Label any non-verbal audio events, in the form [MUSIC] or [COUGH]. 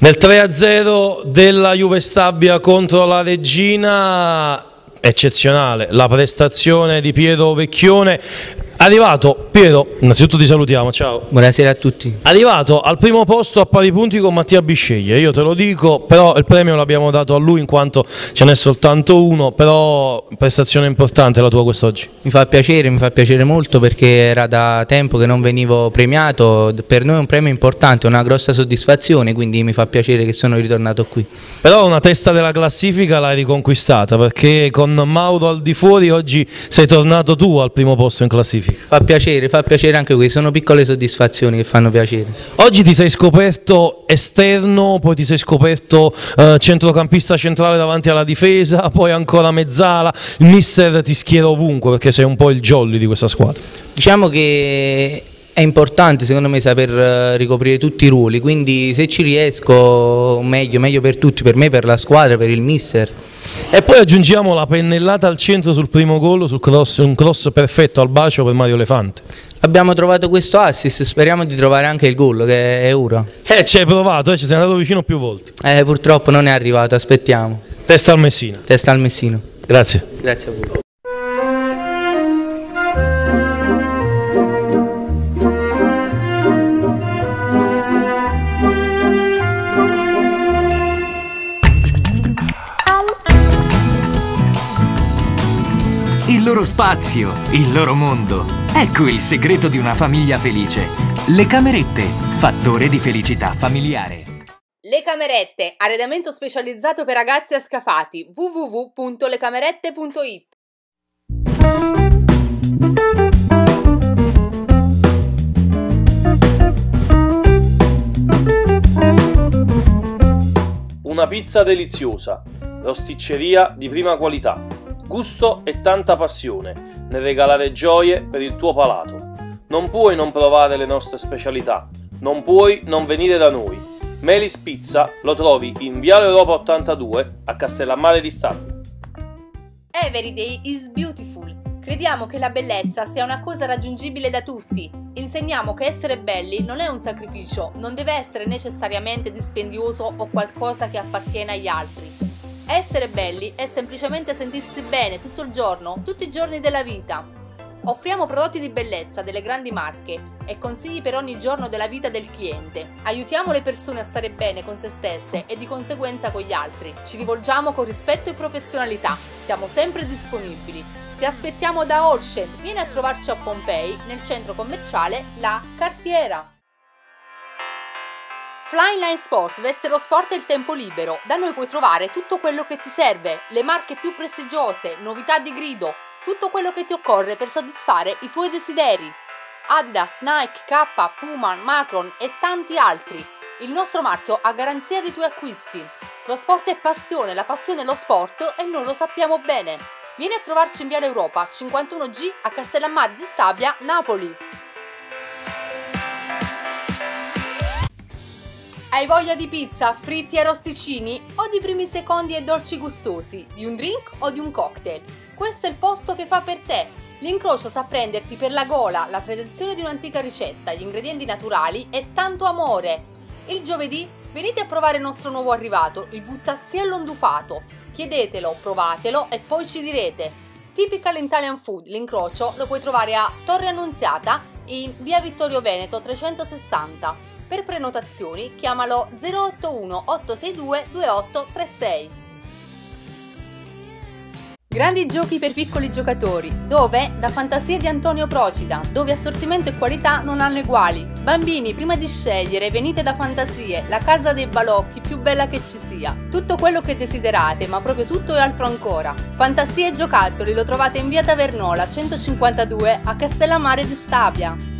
Del 3-0 della Juve Stabia contro la Regina, eccezionale la prestazione di Piero Vecchione Arrivato, Piero, innanzitutto ti salutiamo, ciao. Buonasera a tutti. Arrivato al primo posto a pari punti con Mattia Bisceglie, io te lo dico, però il premio l'abbiamo dato a lui in quanto ce n'è soltanto uno, però prestazione importante la tua quest'oggi. Mi fa piacere, mi fa piacere molto perché era da tempo che non venivo premiato, per noi è un premio importante, una grossa soddisfazione, quindi mi fa piacere che sono ritornato qui. Però una testa della classifica l'hai riconquistata perché con Mauro al di fuori oggi sei tornato tu al primo posto in classifica. Fa piacere, fa piacere anche qui, sono piccole soddisfazioni che fanno piacere. Oggi ti sei scoperto esterno, poi ti sei scoperto eh, centrocampista centrale davanti alla difesa, [LAUGHS] poi ancora mezzala, il mister ti schiera ovunque perché sei un po' il jolly di questa squadra. Diciamo che è importante secondo me saper eh, ricoprire tutti i ruoli, quindi se ci riesco meglio, meglio per tutti, per me, per la squadra, per il mister. E poi aggiungiamo la pennellata al centro sul primo gol, sul cross, un cross perfetto al bacio per Mario Elefante. Abbiamo trovato questo assist, speriamo di trovare anche il gol che è euro. Eh, ci hai provato, eh, ci sei andato vicino più volte. Eh, purtroppo non è arrivato, aspettiamo. Testa al Messina. Testa al Messino. Grazie. Grazie a voi. Il loro spazio, il loro mondo. Ecco il segreto di una famiglia felice. Le camerette, fattore di felicità familiare. Le Camerette, arredamento specializzato per ragazzi a scafati. www.lecamerette.it Una pizza deliziosa, rosticceria di prima qualità, gusto e tanta passione nel regalare gioie per il tuo palato. Non puoi non provare le nostre specialità, non puoi non venire da noi. Melis Pizza lo trovi in Viale Europa 82 a Castellammare di Stabia. Everyday is beautiful. Crediamo che la bellezza sia una cosa raggiungibile da tutti. Insegniamo che essere belli non è un sacrificio, non deve essere necessariamente dispendioso o qualcosa che appartiene agli altri. Essere belli è semplicemente sentirsi bene tutto il giorno, tutti i giorni della vita. Offriamo prodotti di bellezza delle grandi marche e consigli per ogni giorno della vita del cliente. Aiutiamo le persone a stare bene con se stesse e di conseguenza con gli altri. Ci rivolgiamo con rispetto e professionalità. Siamo sempre disponibili. Ti aspettiamo da Ocean. Vieni a trovarci a Pompei, nel centro commerciale La Cartiera. Flyline Sport veste lo sport e il tempo libero. Da noi puoi trovare tutto quello che ti serve, le marche più prestigiose, novità di grido, tutto quello che ti occorre per soddisfare i tuoi desideri. Adidas, Nike, K, Puma, Macron e tanti altri. Il nostro marchio ha garanzia dei tuoi acquisti. Lo sport è passione, la passione è lo sport e noi lo sappiamo bene. Vieni a trovarci in Viale Europa 51G a Castellammare di Stabia, Napoli. Hai voglia di pizza, fritti e rosticini? O di primi secondi e dolci gustosi? Di un drink o di un cocktail? Questo è il posto che fa per te. L'incrocio sa prenderti per la gola, la tradizione di un'antica ricetta, gli ingredienti naturali e tanto amore. Il giovedì venite a provare il nostro nuovo arrivato, il vuttazziello ondufato. Chiedetelo, provatelo e poi ci direte. Typical Italian Food, l'incrocio lo puoi trovare a Torre Annunziata in via Vittorio Veneto 360. Per prenotazioni chiamalo 081 862 2836. Grandi giochi per piccoli giocatori, dove? Da Fantasia di Antonio Procida, dove assortimento e qualità non hanno eguali. Bambini, prima di scegliere, venite da Fantasie, la casa dei balocchi più bella che ci sia. Tutto quello che desiderate, ma proprio tutto e altro ancora. Fantasie e giocattoli lo trovate in via Tavernola 152 a Castellammare di Stabia.